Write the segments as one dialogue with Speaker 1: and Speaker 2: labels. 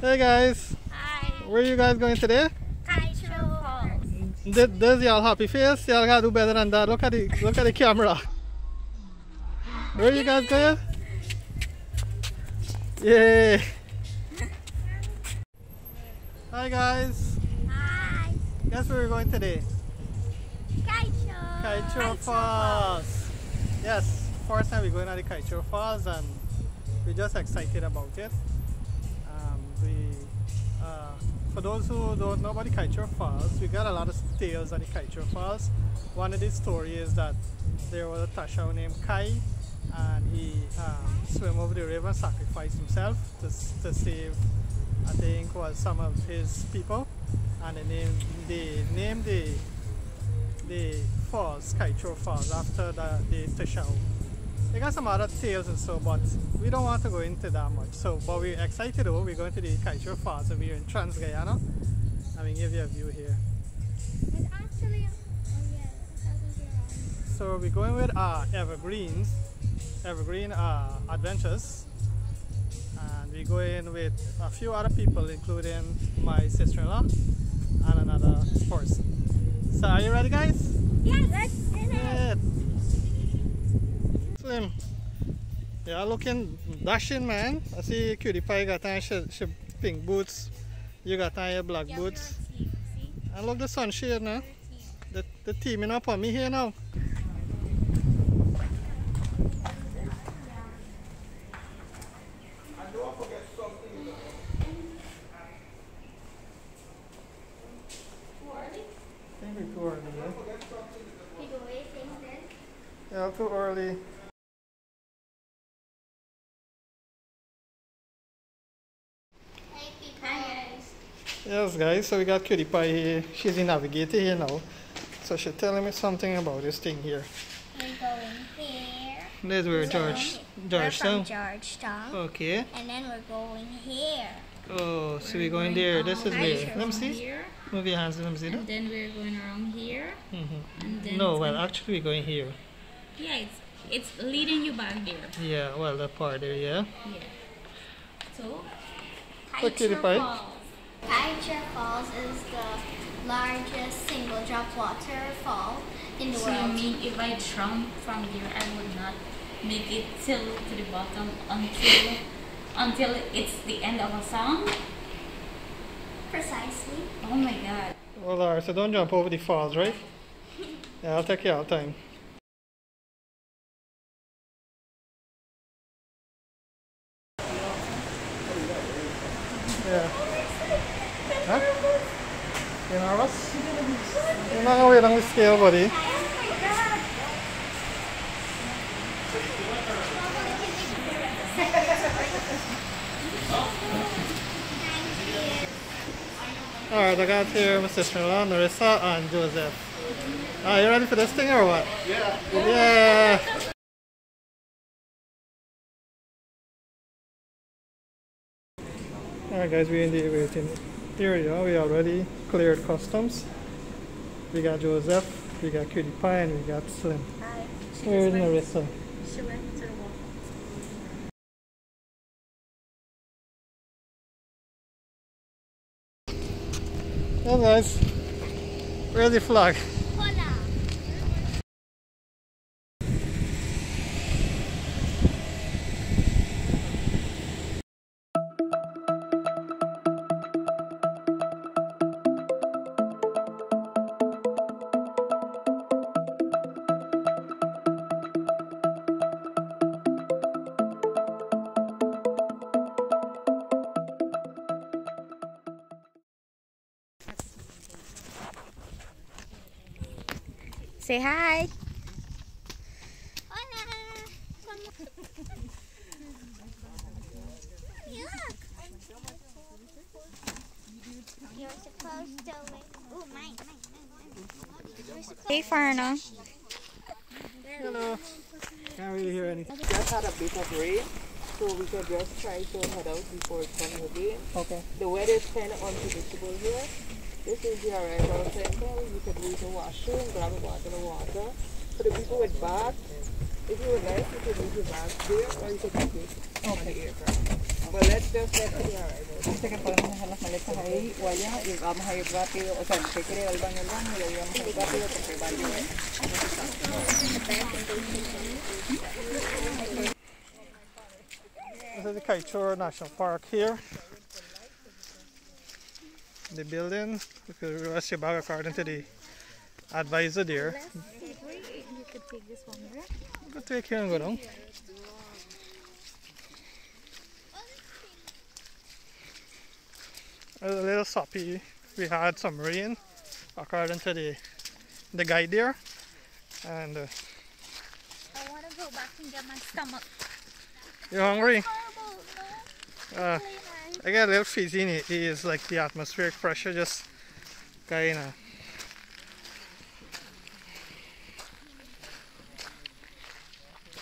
Speaker 1: Hey guys,
Speaker 2: Hi.
Speaker 1: where you guys going today?
Speaker 2: Kaieteur Falls.
Speaker 1: Th- There's y'all happy face. Y'all gotta do better than that. Look at the look at the camera. Where you guys going? Yay! Hi guys.
Speaker 2: Hi.
Speaker 1: Guess where we're going today?
Speaker 2: Kaicho.
Speaker 1: Kaieteur Falls. Yes, first time we're going to the Kaieteur Falls and we're just excited about it. Uh, for those who don't know about the Kaieteur Falls, we got a lot of tales at the Kaieteur Falls. One of the stories is that there was a Toshao named Kai and he um, swam over the river and sacrificed himself to, to save, I think, was some of his people. And they named, they named the the falls, Kaieteur Falls, after the, the Toshao. They got some other tales and so, but we don't want to go into that much. So, but we're excited though. We're going to the Kaieteur Falls and we're in Trans Guyana. I mean, give you a view here.
Speaker 2: Actually. Oh yeah. That was your own.
Speaker 1: So we're going with uh, Evergreens, Evergreen uh, Adventures, and we're going with a few other people, including my sister-in-law and another person. So, are you ready, guys?
Speaker 2: Yes. Let's do it.
Speaker 1: Good. Slim. Yeah, looking dashing, man. I see Cutie Pie got on she, she pink boots. You got on your black boots. And look the sunshade now. The, the teaming up on me here now. I think we're too early, yeah?
Speaker 2: Take away things then.
Speaker 1: Yeah, too early.
Speaker 2: Hey people. Hi guys.
Speaker 1: Yes, guys, so we got Cutie Pie here. She's the navigator here now. So she's telling me something about this thing here.
Speaker 2: We're going here.
Speaker 1: This is where
Speaker 2: So,
Speaker 1: George,
Speaker 2: We're
Speaker 1: Georgetown.
Speaker 2: from Georgetown.
Speaker 1: Okay.
Speaker 2: And then we're going here.
Speaker 1: Oh, so we're going there. This is where. Let me see.
Speaker 3: Here,
Speaker 1: Move your hands. Let me see that.
Speaker 3: and then we're going around here,
Speaker 1: hmm
Speaker 3: and then
Speaker 1: No, well, actually, we're going here.
Speaker 3: yeah, it's it's leading you back there.
Speaker 1: Yeah, well, that part there, yeah.
Speaker 3: Yeah. So,
Speaker 1: Look, Cutie Pie.
Speaker 3: Falls.
Speaker 2: Kaieteur Falls is the largest single drop waterfall in the
Speaker 3: So you mean if I jump from here, I would not make it till to the bottom until until it's the end of a song?
Speaker 2: Precisely.
Speaker 3: Oh my god.
Speaker 1: Well, Laura, so don't jump over the falls, right? Yeah, I'll take you out time. Yeah. Huh? You nervous? You're not gonna wait on the scale, buddy. Alright, I got here my sister-in-law, Narissa, and Joseph. Are you ready for this thing or what? Yeah. Yeah. Alright guys, we're in the waiting area. We are, we already cleared customs. We got Joseph, we got Cutie Pie, and we got Slim.
Speaker 2: Hi.
Speaker 1: Where's Narissa?
Speaker 3: She went to the wall.
Speaker 1: Hey guys, where's the flag?
Speaker 2: Say hi. Hola. Look. You're supposed to wait. Ooh, mine, mine, mine, mine. Hey, Farna.
Speaker 1: Hello. Can't really hear anything.
Speaker 4: just had a bit of rain, so we could just try to head out before it comes again.
Speaker 1: Okay.
Speaker 4: The weather is kind of unpredictable here. This is the arrival center. You could use the washroom, grab a bottle of water. For the people with bags, if you would like, you could leave your bags there or you could take it on the aircraft. Well, let's just get to the arrival. Dice que podemos dejar las maletas ahí o allá y vamos a ir rápido. O sea, si usted quiere ir al baño, al baño, y ahí vamos a ir rápido porque va a llover.
Speaker 1: This is the Kaieteur National Park here. The building, rest your bag according to the advisor there.
Speaker 2: You could take this one there.
Speaker 1: You could take here and go down. It was a little soppy. We had some rain according to the the guide there. And uh,
Speaker 3: I want to go back and get my stomach.
Speaker 1: you're hungry?
Speaker 3: Horrible, no.
Speaker 1: Uh. I got a little fizzy in it. It is like the atmospheric pressure just kind of.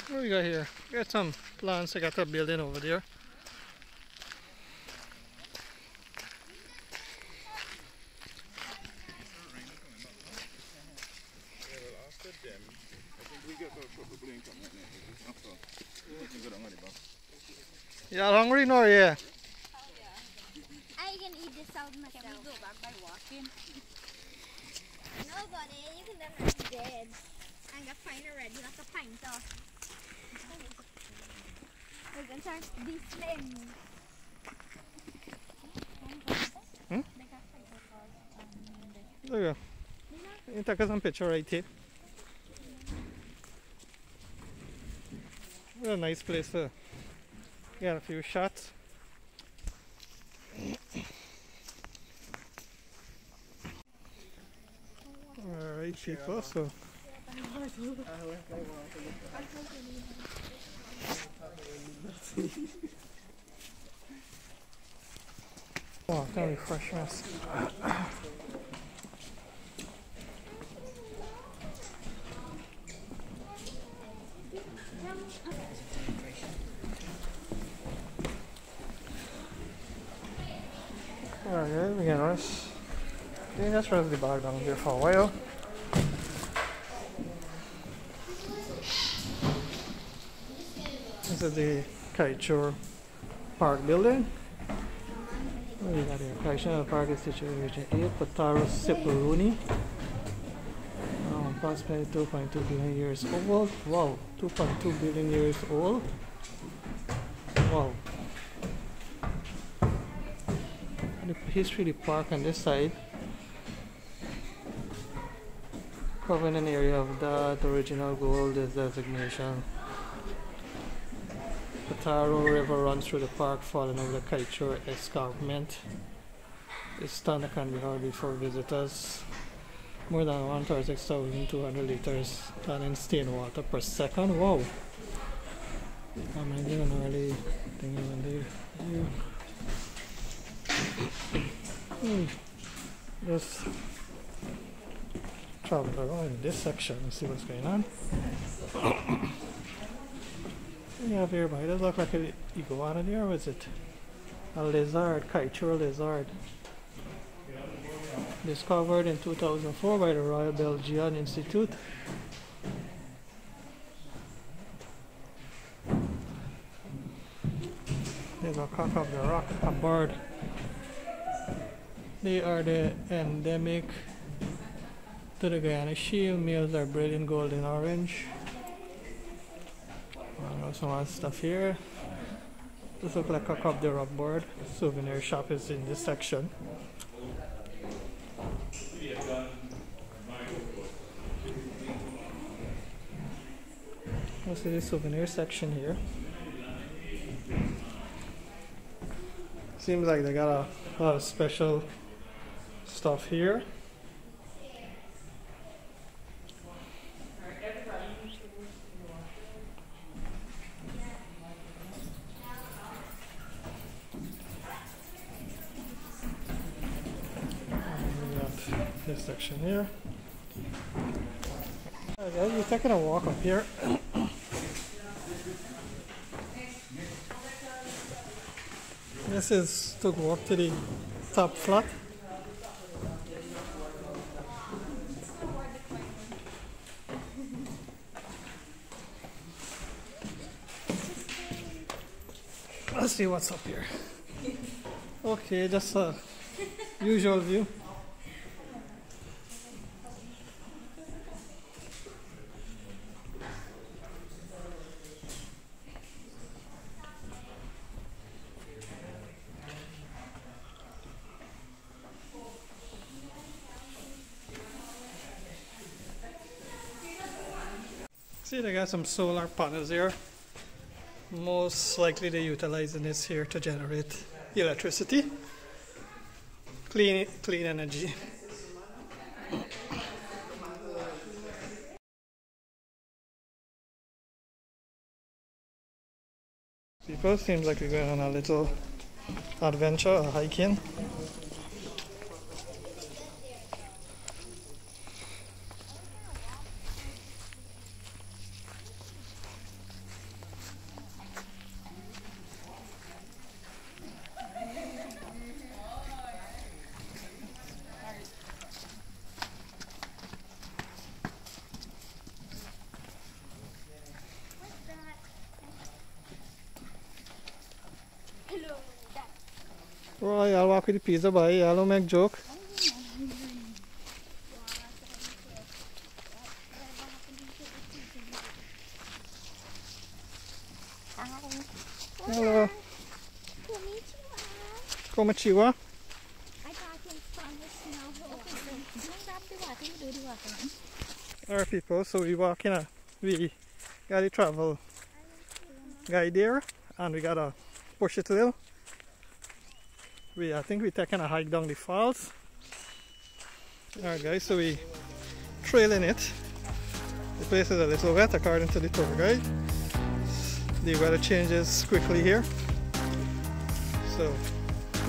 Speaker 1: What we got here? We got some plants. I got a building over there. Yeah, aaster gem. I think we got to drop the blinker. No, no. After. You all hungry now, yeah?
Speaker 2: I can eat this out myself. Can we go back by walking? No, Bunny, you can definitely dead. I got fine already, like a pint of. We're gonna start be slim.
Speaker 1: Hmm? There you go. You take us some picture right here. What a nice place to get a few shots. Alright people, so Oh, can refreshments. Alright, we can rest. Rest the bar down here for a while. This is the Kaieteur Park building. We got here? Kaieteur Park is situated in Region 8, Potaro Siparuni. Um, approximately 2.2 billion years old. Wow, 2.2 billion years old. Wow. The history of the park on this side. Covering an area of that original gold is designation. Potaro River runs through the park, falling over the Kaieteur escarpment. This standard can be heard before visitors. More than 136,200 liters turning stain water per second. Wow! I'm not even really thinking when they. Hmm. Just travel around this section and see what's going on. Have here, but it does look like an iguana there, or is it a lizard, Kaieteur lizard? Discovered in 2004 by the Royal Belgian Institute. There's a cock of the rock, a bird. They are the endemic to the Guyana Shield. Males are bred in golden orange. Some other stuff here. This looks like a cup the rock board. Souvenir shop is in this section. This is the souvenir section here. Seems like they got a lot of special stuff here. This section here. Okay, we're taking a walk up here. This is to go up to the top flat. Let's see what's up here. Okay, just a usual view. See, they got some solar panels here. Most likely they're utilizing this here to generate electricity. Clean, clean energy. People seems like we're going on a little adventure, a hiking. pizza bhai hello make joke. Hello.
Speaker 2: Konnichiwa
Speaker 1: 30 people. So we walk in a, we got a travel guy there and we gotta push it a little we I think we're taking a hike down the falls. Alright guys, so we trailing it. The place is a little wet according to the tour guide. The weather changes quickly here. So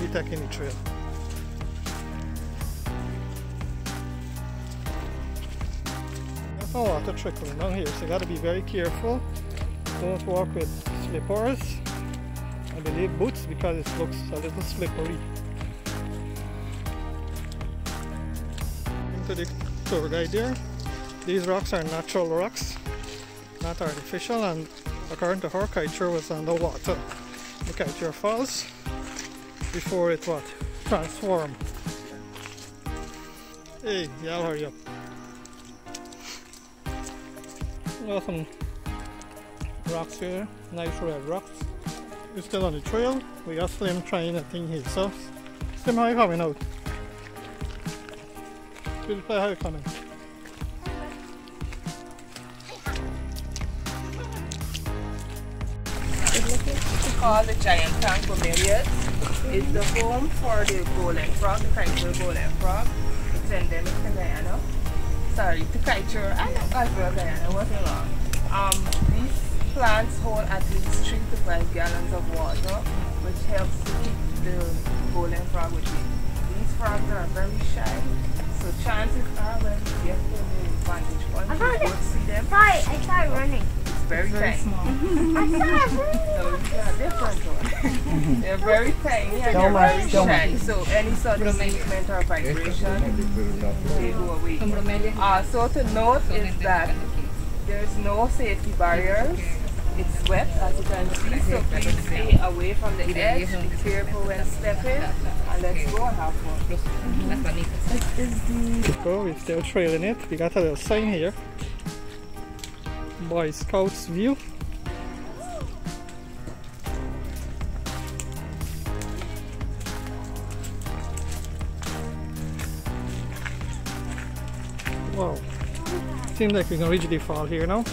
Speaker 1: we're taking the trail. Some water trickling down here, so you gotta be very careful. Don't walk with slippers. I believe boots because it looks a little slippery. Into the tour guide there. These rocks are natural rocks, not artificial, and according to her, was underwater. The Kaieteur Falls before it what? Transformed. Hey, y'all hurry up. Got some rocks here, nice red rocks. We're still on the trail. We got Slim trying a thing here. So, Slim, how you coming out? Play, how you coming?
Speaker 4: called the giant tank bromeliad. It's the home for the golden frog, the Kaieteur golden frog. It's endemic to Guyana. Sorry, to Kaieteur and well Guyana, wasn't long. Um, plants hold at least 3 to 5 gallons of water, which helps keep the golden frog with it. These frogs are very shy, so chances are when you get to the vantage point,
Speaker 2: I
Speaker 4: you won't see them.
Speaker 2: Sorry, I started running.
Speaker 4: It's very,
Speaker 3: very
Speaker 4: tiny.
Speaker 3: small
Speaker 2: I started running.
Speaker 4: So these are different ones. they're very tiny and they're very shy. So any sort of movement or vibration, they go away. Also uh, to note is that there's no safety barriers. It's wet as you can see, so please stay away from the edge. Be careful when stepping, and let's go and have fun.
Speaker 1: People, we're still trailing it. We got a little sign here. Boy Scouts view. Wow. Seems like we can reach the fall here now.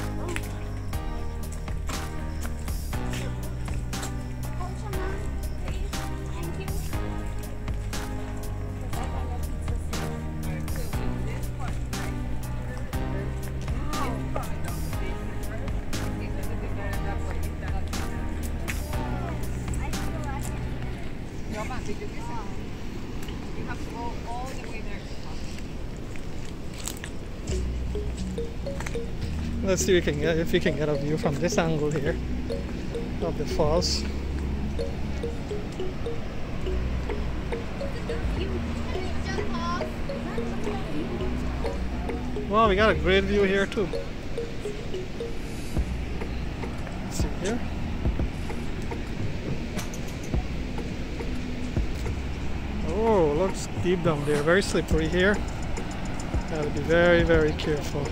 Speaker 1: Let's see if we can get, if we can get a view from this angle here of the falls. Wow, we got a great view here too. Let's see here. Oh, looks deep down there. Very slippery here. Gotta be very, very careful.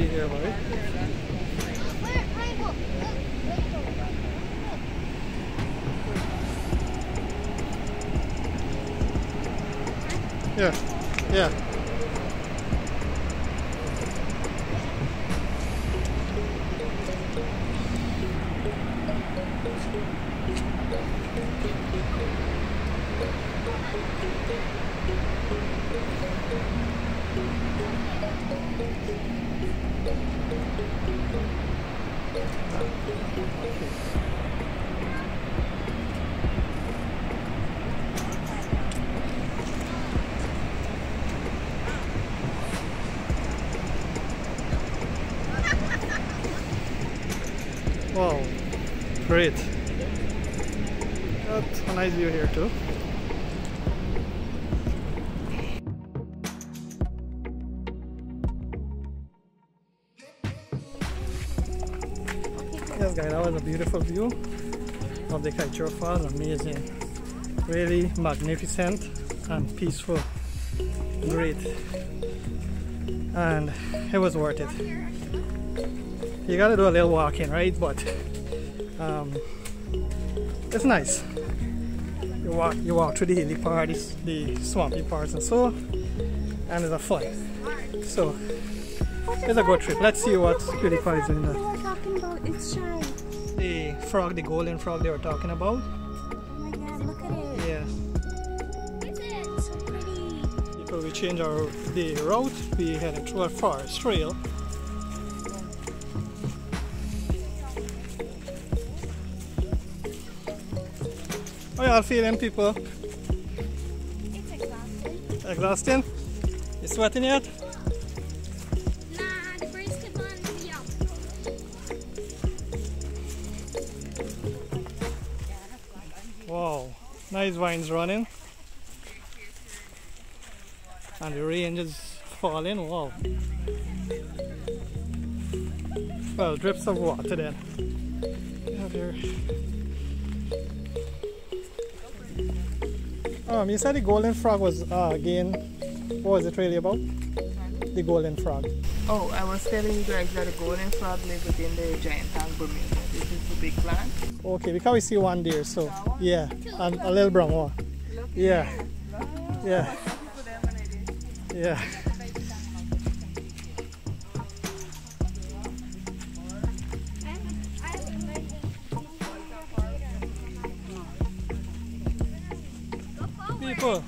Speaker 1: See here, right? Great. Got a nice view here too. Yes guys, that was a beautiful view of the Kaieteur Falls, amazing. Really magnificent and peaceful. Great. And it was worth it you gotta do a little walking right but um, it's nice you walk you walk through the hilly parts the swampy parts and so and it's a fun so it's a good trip let's see what PewDiePie is doing now.
Speaker 2: We're talking about it's shy.
Speaker 1: the frog the golden frog they were talking about
Speaker 2: Oh my god, look at it. It's so pretty.
Speaker 1: we change our the route we heading through a forest trail Oh How y'all feeling people?
Speaker 2: It's exhausting.
Speaker 1: Exhausting? You sweating yet? Wow, nice vines running. And the rain is falling, wow. Well, drips of water then. Yeah, there. Um, you said the golden frog was uh, again, what was it really about? The golden frog.
Speaker 4: Oh, I was telling you guys that the golden frog lives within the giant tank bromeliad. This is the big plant.
Speaker 1: Okay, because we see one there, so yeah, and a little brown one. Yeah, yeah, yeah. People,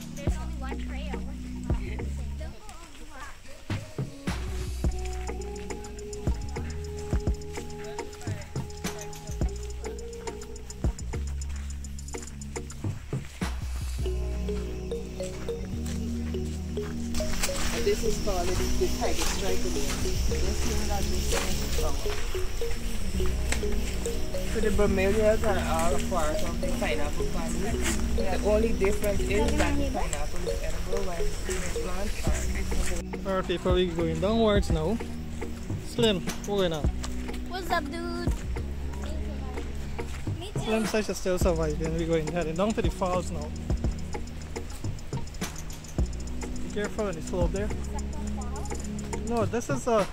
Speaker 4: So the bromeliads are all a part of the pineapple family. The only difference is that pineapple is edible while the plants are
Speaker 1: our people are going downwards now. Slim, what's going on?
Speaker 2: What's up, dude?
Speaker 1: Slim says she's still surviving. We're going heading down to the falls now. Be careful on the slope there. No, this is uh,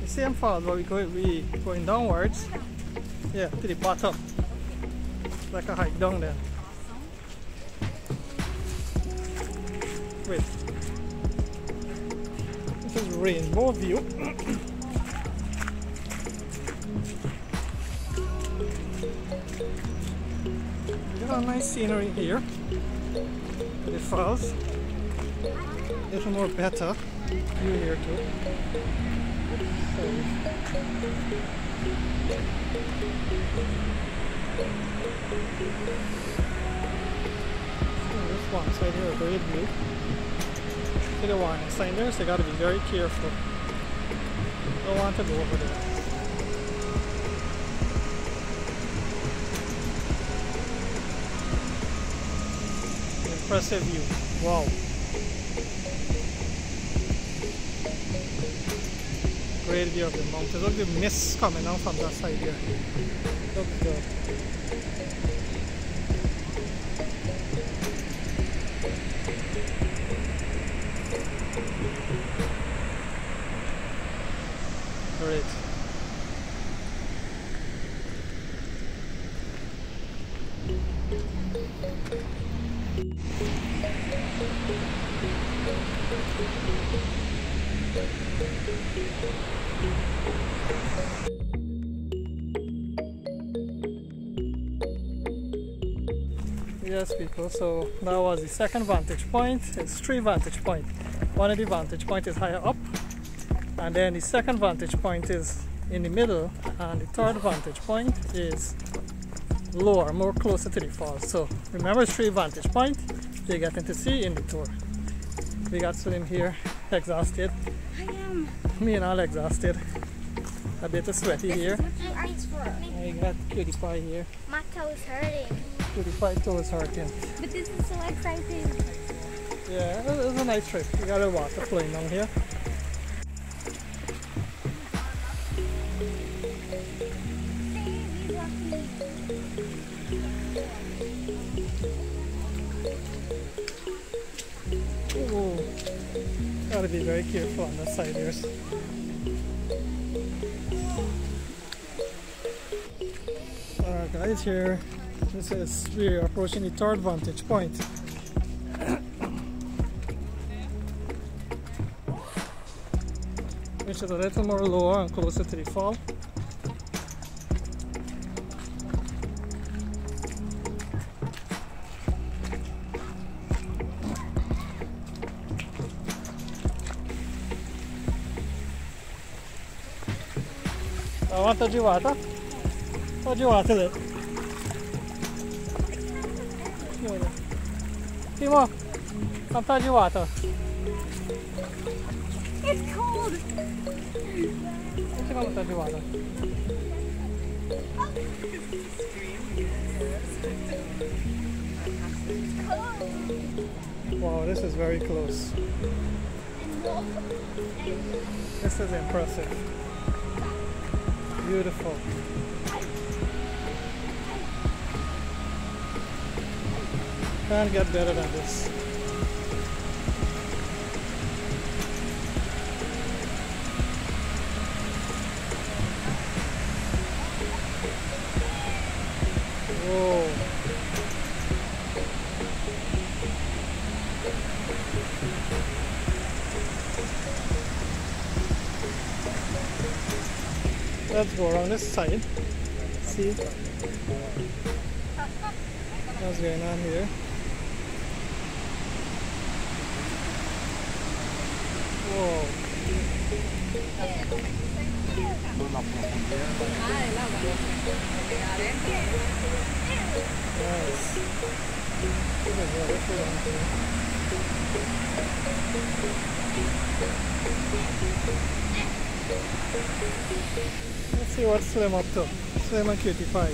Speaker 1: the same falls, but we go we going downwards. Yeah, to the bottom. Like a hike down there. Wait. This is rainbow er view. We got a nice scenery here. The falls. A little more better view here too. One side here, great view. See the warning sign there, so you gotta be very careful. Don't want to go over there. Impressive view. Wow. Great view of the mountains. Look the mist coming out from that side here. Look good. Great. People. So that was the second vantage point. It's three vantage point. One of the vantage point is higher up, and then the second vantage point is in the middle, and the third vantage point is lower, more closer to the falls. So remember, three vantage point. You're getting to see in the tour. We got Slim here, exhausted.
Speaker 2: I am.
Speaker 1: Me and all exhausted. A bit of sweaty here.
Speaker 2: Ice
Speaker 1: I got Cutie Pie here.
Speaker 2: My toes hurting.
Speaker 1: Cutie Pie toes hurting.
Speaker 2: But this is so exciting.
Speaker 1: Yeah, it was, a nice trip. We got a water plane down here. Ooh, gotta be very careful on the side here. Alright guys, here, this is, we're approaching the third vantage point. which is a little more lower and closer to the fall. I want the water. What do you want to do? Timo, come touch your water.
Speaker 2: It's cold.
Speaker 1: Let's go touch your water. Wow, this is very close. This is impressive. Beautiful. Can't get better than this. Let's go around this side. See what's going on here. Whoa. Nice. This is beautiful down here. Let's see what Slim up to. Slim and Cutie Pie.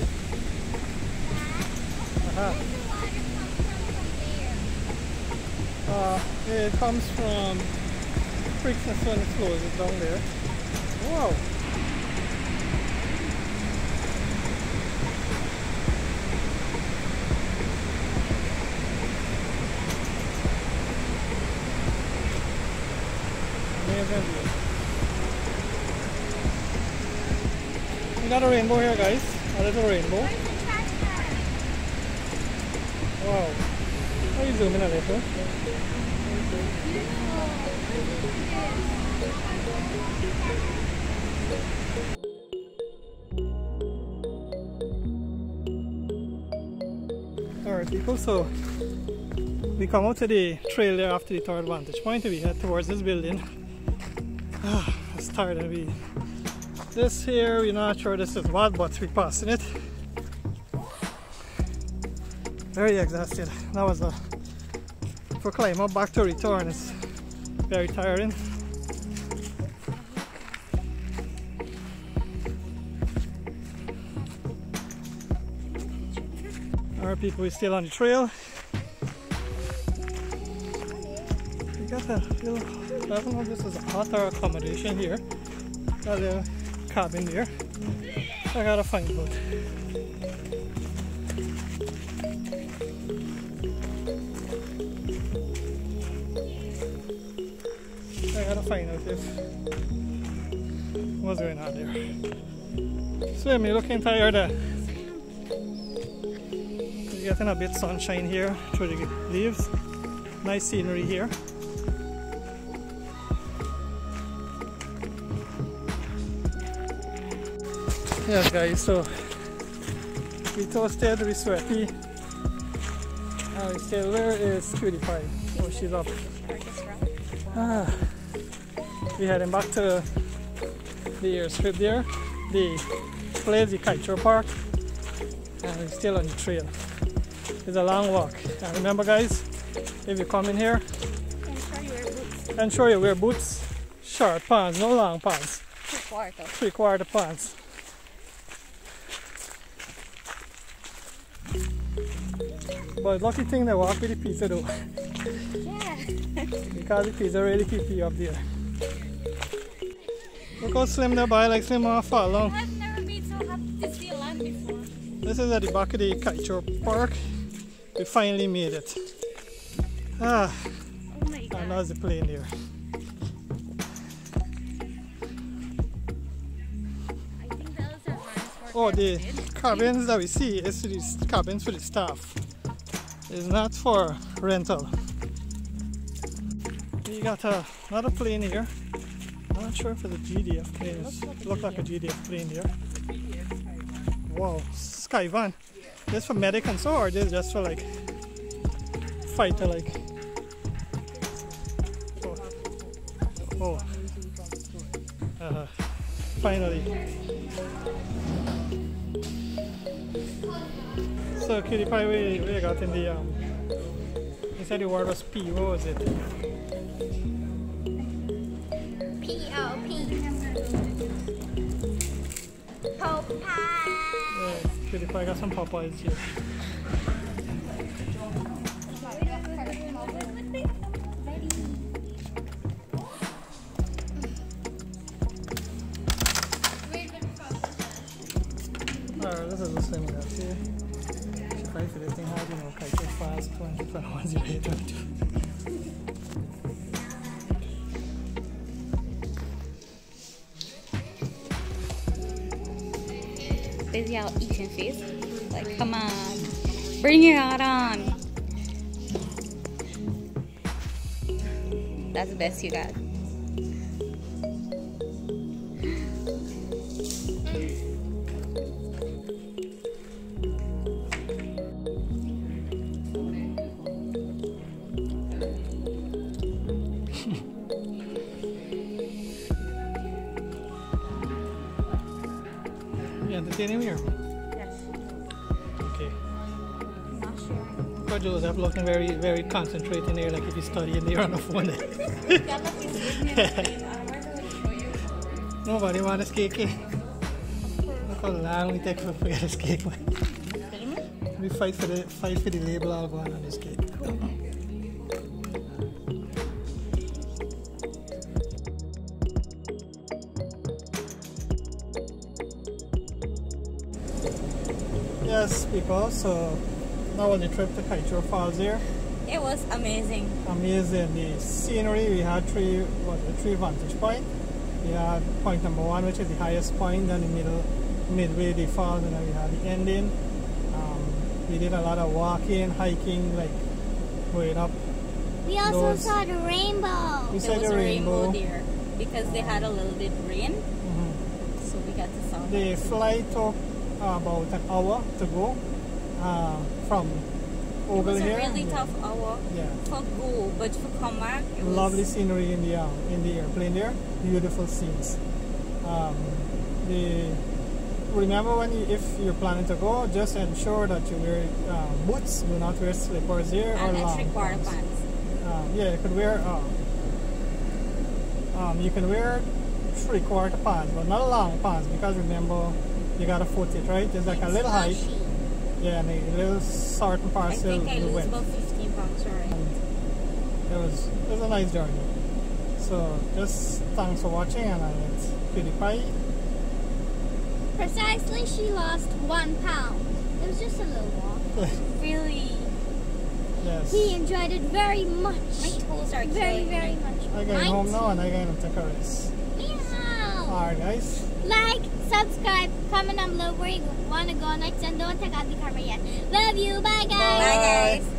Speaker 1: Aha. Uh, it comes from creeks and Sun flows it down there. Wow. We got a rainbow here guys. A little rainbow. Wow. How you zooming a little? Alright people, so we come out to the trail there after the third vantage point and we head towards this building. Ah, it's tired of me. This here, we're not sure this is what, but we're passing it. Very exhausted. That was a for climb up back to return. It's very tiring. Alright people, we're still on the trail. We got a little, I don't know if this is a hot or accommodation here. That little cabin there. I gotta find out. I gotta find out if what's going on there. Slim, you looking tired? Uh? Getting a bit sunshine here through the leaves. Nice scenery here. Yeah guys, so we toasted, we sweaty. And we still, where is Cutie? Oh, she's up. Ah, we heading back to the airstrip there, the the Kaieteur Park, and we're still on the trail. It's a long walk. And remember guys, if you come in here,
Speaker 3: Ensure you wear boots.
Speaker 1: ensure you wear boots, short pants, no long pants,
Speaker 3: Two quarter.
Speaker 1: three quarter pants. But lucky thing they walk with the pizza though,
Speaker 3: Yeah.
Speaker 1: because the pizza really keep you up there. Look how slim they buy, like slim off fall long.
Speaker 3: I've never been so happy to see land before.
Speaker 1: This is at the back of the Kaieteur Park. We finally made it. Ah,
Speaker 3: Oh my god.
Speaker 1: the plane
Speaker 3: for
Speaker 1: Oh, the cabins that we see is the cabins for the staff. It's not for rental. We got a, another plane here. I'm not sure if it's a GDF plane. It looks like a GDF plane here. Wow, Skyvan. This for medic and so, or this just for like fighter like? Oh, oh. Uh, finally. So Cutie Pie, we, we got in the um. You said the word was P. What was it?
Speaker 2: P O P. Pope
Speaker 1: Cutie Pie got some Popeyes here. Alright, this is the same one here. Fight for this thing hard, know, 25 ones you 22.
Speaker 3: Out eating face. Like, come on. Bring it out on. That's the best you got.
Speaker 1: Very, very concentrating here, like if he's studying there on the phone. Nobody this cake. Look how long we take to get this. We fight for the fight for the label all going on this cake. Yes, people. So that was the trip to Kaieteur Falls here.
Speaker 3: It was amazing.
Speaker 1: amazing. The scenery, we had three, what, the three vantage point. We had point number one, which is the highest point, then the middle, midway the falls, and then we had the ending. Um, we did a lot of walking, hiking, like going up.
Speaker 2: We also
Speaker 1: Those-
Speaker 2: saw the rainbow.
Speaker 1: We
Speaker 3: There
Speaker 1: saw
Speaker 3: was
Speaker 1: the
Speaker 3: a rainbow
Speaker 1: rainbow.
Speaker 3: there because they had a little bit rain,
Speaker 1: Mhm.
Speaker 3: so we got to saw
Speaker 1: The flight took about an hour to go uh, from
Speaker 3: It
Speaker 1: Ogle
Speaker 3: was a really
Speaker 1: yeah.
Speaker 3: tough hour
Speaker 1: Yeah.
Speaker 3: for go, but for come back, it
Speaker 1: lovely scenery in the um, in the airplane there. Beautiful scenes. Um, the remember when you, if you're planning to go, just ensure that you wear um, boots. Do not wear slippers here
Speaker 3: and
Speaker 1: or long pants.
Speaker 3: pants.
Speaker 1: Um, yeah, you could wear. Um, um, you can wear three quarter pants, but not a long pants because remember you gotta foot it right. There's like a little height.
Speaker 2: Slushy.
Speaker 1: Yeah, and a little certain
Speaker 3: I
Speaker 1: parcel
Speaker 3: think I
Speaker 1: you
Speaker 3: lose
Speaker 1: went.
Speaker 3: about 15 pounds already.
Speaker 1: It was it was a nice journey. So just thanks for watching and it's PewDiePie.
Speaker 2: Precisely, she lost one pound. It was just a little walk.
Speaker 3: Really?
Speaker 1: yes.
Speaker 2: He enjoyed it very much.
Speaker 3: My toes are
Speaker 2: very,
Speaker 3: killing
Speaker 2: very
Speaker 3: me.
Speaker 2: much.
Speaker 1: I'm going home now and I'm going to take a rest.
Speaker 2: Meow.
Speaker 1: Alright guys.
Speaker 2: Like, subscribe, comment down below where you want to go next, and don't take out the camera yet. Love you. Bye, guys.
Speaker 3: Bye guys.